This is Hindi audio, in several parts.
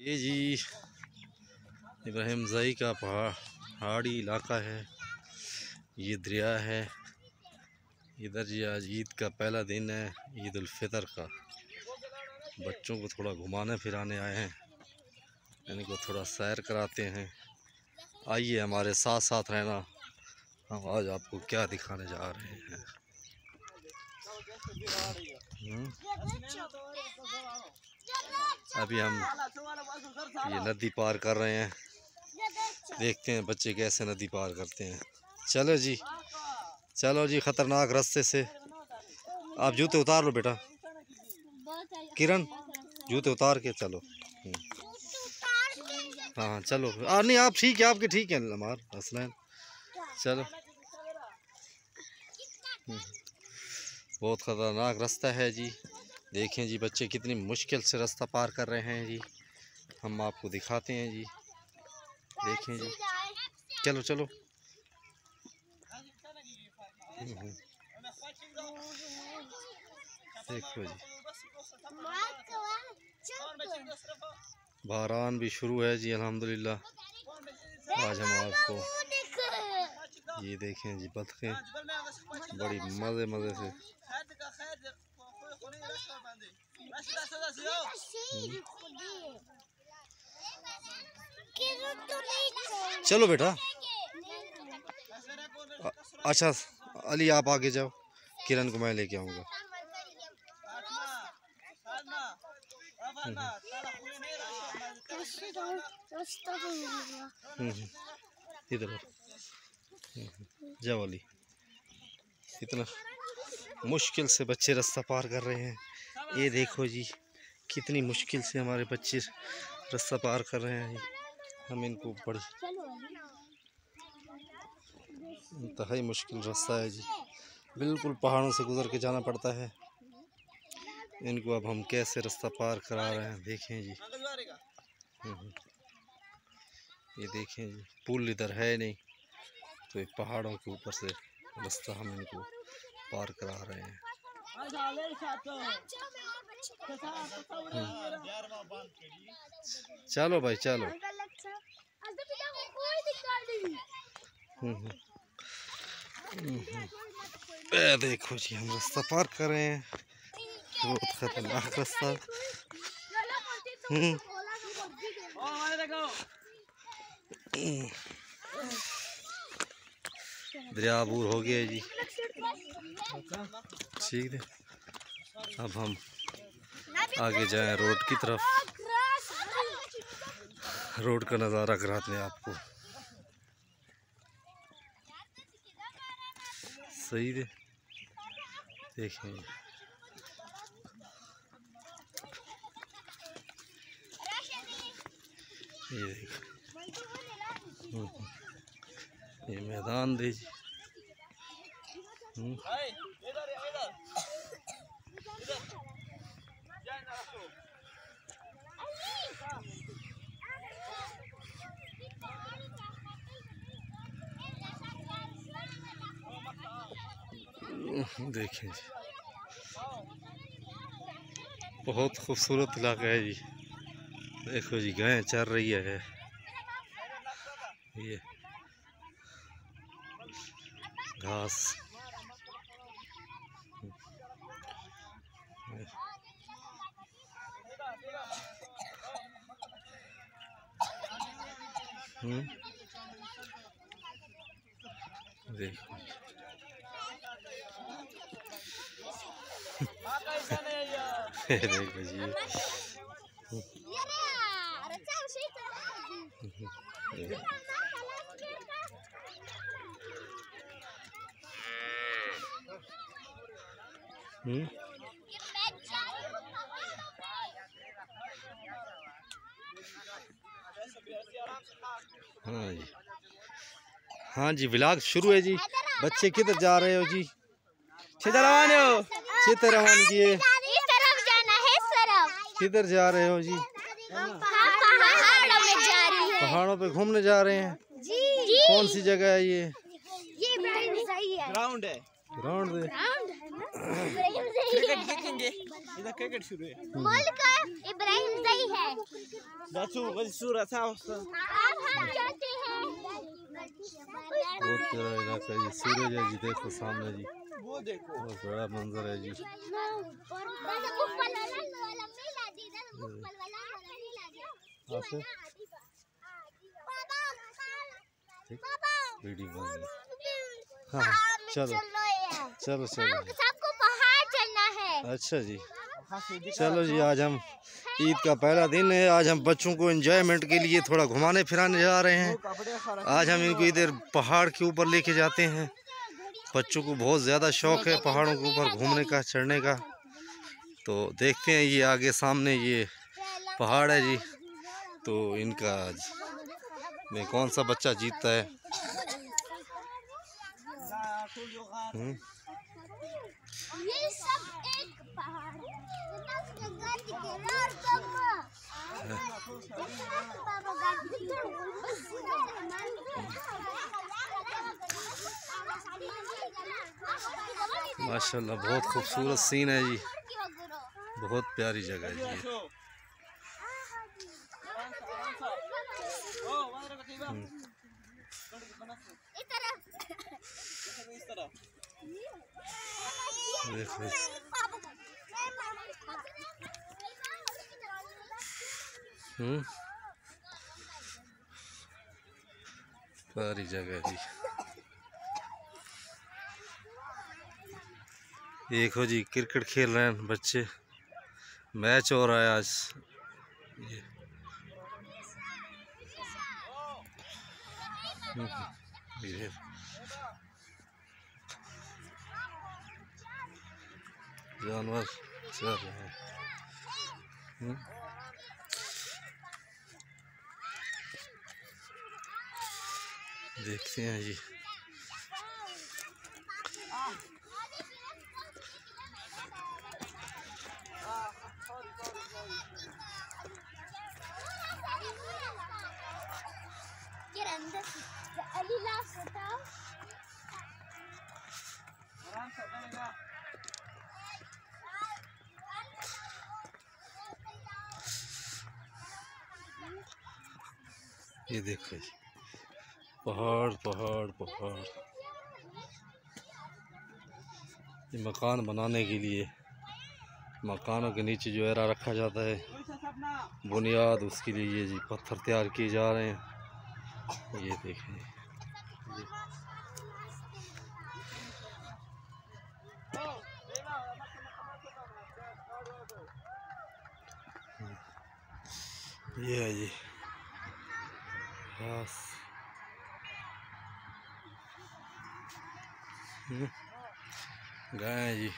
ये जी इब्राहिम जई का पहाड़ पहाड़ी इलाका है। ये दरिया है। इधर जी आज ईद का पहला दिन है ईद उल फितर का। बच्चों को थोड़ा घुमाने फिराने आए हैं। इनको थोड़ा सैर कराते हैं। आइए हमारे साथ साथ रहना। हम आज आपको क्या दिखाने जा रहे हैं। हम्म, अभी हम ये नदी पार कर रहे हैं। देखते हैं बच्चे कैसे नदी पार करते हैं। चलो जी। चलो जी खतरनाक रास्ते से। आप जूते उतार लो बेटा। किरण जूते उतार के चलो। हम्म। हाँ चलो। आ, नहीं आप ठीक है आपके ठीक है लमार हसनैन चलो। हम्म। बहुत ख़तरनाक रास्ता है जी। देखें जी बच्चे, कितनी मुश्किल से रास्ता पार कर रहे हैं जी। हम आपको दिखाते हैं जी। देखें जी। चलो चलो। देखो जी। बारान भी शुरू है जी, अल्हम्दुलिल्लाह। आज हम आपको ये देखें जी, बतखें। बड़ी मज़े मज़े से। चलो बेटा अच्छा अली आप आगे जाओ किरण को मैं लेके आऊँगा हम्म, हम्म। इधर हम्म। जाओ अली इतना मुश्किल से बच्चे रास्ता पार कर रहे हैं। ये देखो जी कितनी मुश्किल से हमारे बच्चे रास्ता पार कर रहे हैं। हम इनको बड़ी इंतहाई मुश्किल रास्ता है जी। बिल्कुल पहाड़ों से गुज़र के जाना पड़ता है। इनको अब हम कैसे रास्ता पार करा रहे हैं देखें जी। हम्म, हम्म। ये देखें जी पुल इधर है नहीं तो पहाड़ों के ऊपर से रास्ता हम इनको पार करा रहे हैं चलो भाई चलो हम्म, हम्म। देखो जी हम रास्ता पार कर रहे हैं बहुत खतरनाक रास्ता हम्म। दरिया बूर हो गया जी। ठीक है। अब हम आगे जाएँ रोड की तरफ़। रोड का नज़ारा कराते हैं आपको। सही है। देखें ये देखो। ये मैदान दे हम्म, देखें जी। बहुत खूबसूरत इलाका है जी। देखो जी गाय चर रही है। ये। घास। देखो देखो। जी ये हम्म। हाँ जी। हाँ जी व्लॉग शुरू है जी। बच्चे किधर जा रहे हो जी? किधर रवान हो? किधर रवान किए इस तरफ़ जाना है इस तरफ़। किधर जा रहे हो जी? पहाड़ों में जा रही है। पहाड़ों पे घूमने जा रहे हैं। कौन सी जगह है ये? ये इब्राहिम सही है। ग्राउंड है। ग्राउंड है है। क्रिकेट देखेंगे इधर क्रिकेट शुरू है। मुल्क इब्राहिम सही है। दासू बस सूरत था उसका। अब हम जाते हैं। बहुत प्यारा इलाका है जी। सूरज है जी देखो सामने जी। वो देखो। बहुत बड़ा मंजर है जी। वीडियो बन गई हाँ चलो। चलो चलो। सबको पहाड़ चढ़ना है। अच्छा जी। चलो जी आज हम ईद का पहला दिन है। आज हम बच्चों को एंजॉयमेंट के लिए थोड़ा घुमाने फिराने जा रहे हैं। आज हम इनको इधर पहाड़ के ऊपर लेके जाते हैं। बच्चों को बहुत ज़्यादा शौक है पहाड़ों के ऊपर घूमने का चढ़ने का। तो देखते हैं ये आगे सामने ये पहाड़ है जी। तो इनका आज में कौन सा बच्चा जीतता है हम्म, ये सब एक पहाड़ माशाल्लाह बहुत खूबसूरत सीन है जी। बहुत प्यारी जगह है जी। हम्म, इस हम्म, प्यारी जगह जी देखो जी क्रिकेट खेल रहे हैं बच्चे। मैच हो रहा है आज। ये। जानवर चल रहे हैं। हम्म, देखते हैं जी। ये देखो पहाड़ पहाड़ पहाड़। ये मकान बनाने के लिए मकानों के नीचे जो एरा रखा जाता है, बुनियाद, उसके लिए ये जी पत्थर तैयार किए जा रहे हैं। ये देखें। ये है जी। हम्म, गाय जी।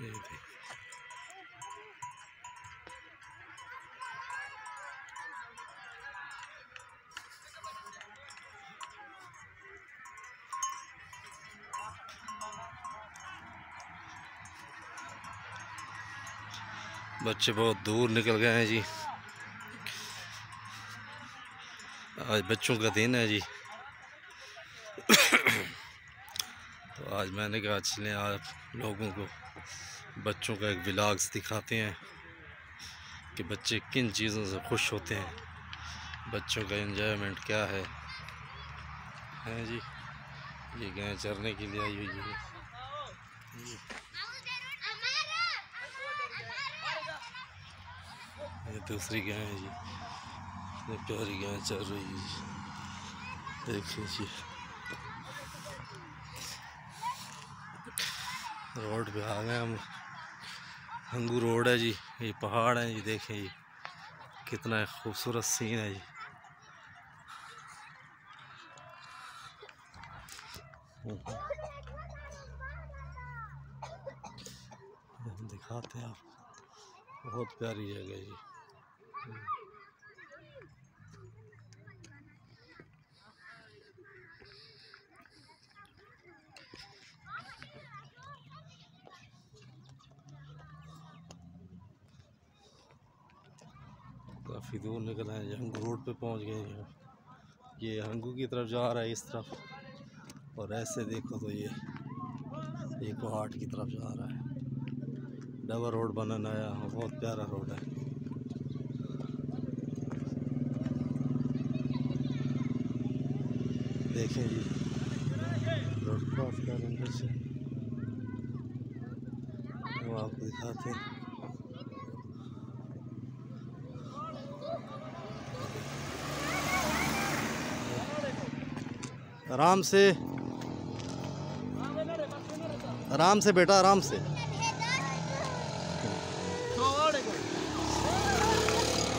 ये देख बच्चे बहुत दूर निकल गए हैं जी। आज बच्चों का दिन है जी। तो आज मैंने कहा, चलें आप लोगों को बच्चों का एक व्लॉग्स दिखाते हैं कि बच्चे किन चीज़ों से खुश होते हैं। बच्चों का इन्जॉयमेंट क्या है? हैं जी, ये गाय चरने के लिए आई हुई है। ये दूसरी गाय है जी ये प्यारी गाय चल रही है जी। देखिए जी। रोड पे आ गए हम। हंगू रोड है जी, ये पहाड़ है जी देखें जी। कितना खूबसूरत सीन है जी। दिखाते हैं आपको बहुत प्यारी जगह है ये काफ़ी दूर निकल आए हम रोड पे पहुँच गए हैं। ये हंगू की तरफ़ जा रहा है इस तरफ़, और ऐसे देखो तो ये ये कोहाट की तरफ़ जा रहा है। डबल रोड बना नया बहुत प्यारा रोड है। देखें जी। रोड क्रॉस कर रहे से वो आपको दिखाते आराम से आराम से बेटा, आराम से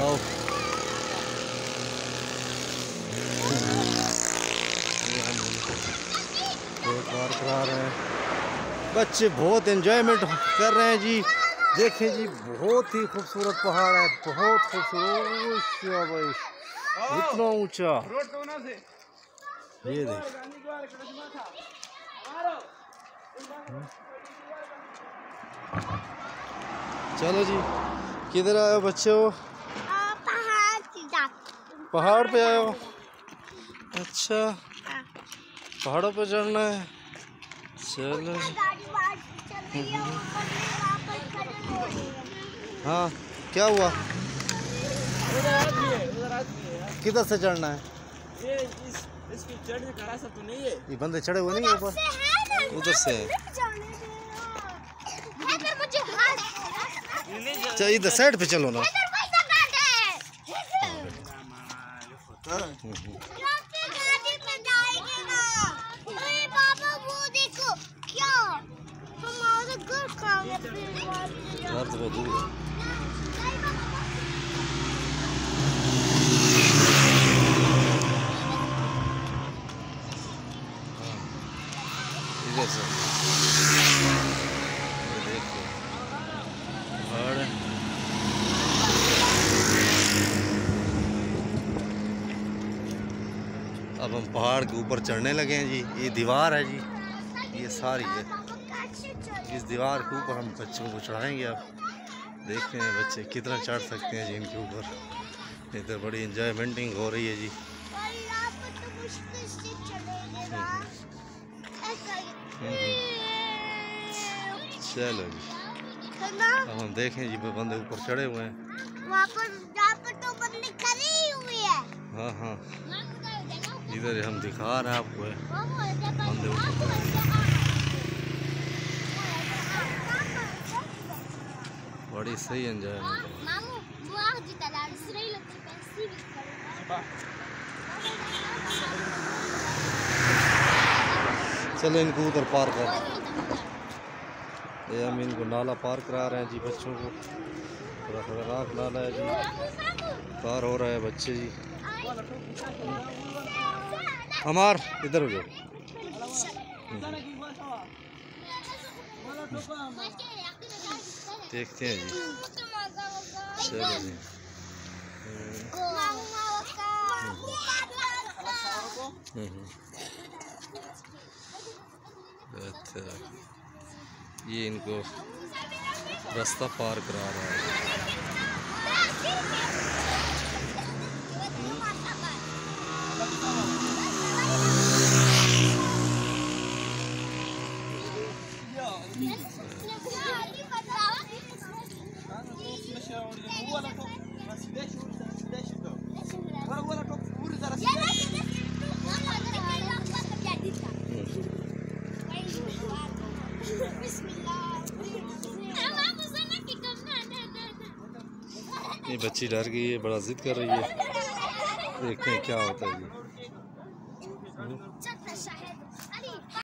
आओ ये हम उनको पार करा रहे हैं। बच्चे बहुत एंजॉयमेंट कर रहे हैं जी। देखें जी, बहुत ही खूबसूरत पहाड़ है, बहुत खूबसूरत। इतना ऊँचा। ये देख। चलो जी, किधर आए बच्चे हो? पहाड़ पे आए हो? अच्छा। पहाड़ों पे चढ़ना है। चलो। जी गाड़ी बाहर चल रही है क्या हुआ? किधर से चढ़ना है? ये इस इसकी चढ़ने का रास्ता तो नहीं है। ये बंदे चढ़े हुए नहीं हैं ऊपर? उधर से। है जा अच्छा इधर साइड पे चलो ना। अब हम पहाड़ के ऊपर चढ़ने लगे हैं जी। ये दीवार है जी। ये सारी है। इस दीवार के ऊपर हम बच्चों को चढ़ाएँगे अब। देखते हैं बच्चे कितना चढ़ सकते हैं जी इनके ऊपर। इधर बड़ी इंजॉयमेंटिंग हो रही है जी। चलो जी। अब हम देखें जी बंदे ऊपर चढ़े हुए हैं। है हाँ। इधर हम दिखा रहे हैं आपको। बंदे बड़ी सही है करूँगा चलो इनको उधर पार कर ये हम इनको नाला पार करा रहे हैं जी बच्चों को। थोड़ा खतरनाक नाला है जी। पार हो रहा है बच्चे जी। हमार इधर हो जाओ। देखते हैं जी। चलो जी हम्म, हम्म। अच्छा। ये इनको रास्ता पार करा रहा है। बच्ची डर गई है, बड़ा जिद कर रही है। देखते हैं क्या होता है। जी